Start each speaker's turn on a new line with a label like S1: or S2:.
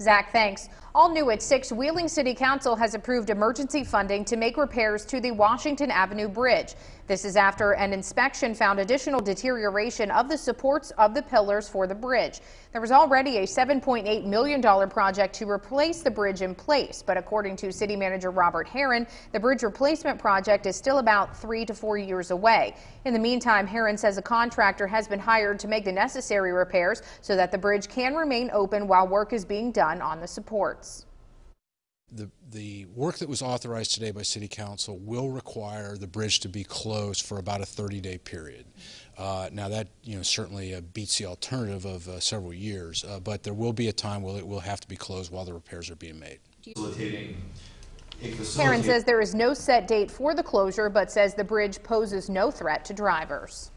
S1: Zach, thanks. All new at 6, Wheeling City Council has approved emergency funding to make repairs to the Washington Avenue Bridge. This is after an inspection found additional deterioration of the supports of the pillars for the bridge. There was already a $7.8 million project to replace the bridge in place, but according to City Manager Robert Herron, the bridge replacement project is still about three to four years away. In the meantime, Herron says a contractor has been hired to make the necessary repairs so that the bridge can remain open while work is being done on the supports.
S2: The, the work that was authorized today by City Council will require the bridge to be closed for about a 30-day period. Uh, now that you know certainly uh, beats the alternative of uh, several years, uh, but there will be a time where it will have to be closed while the repairs are being made.
S3: facilitating a
S1: says there is no set date for the closure, but says the bridge poses no threat to drivers.